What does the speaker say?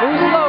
ロング。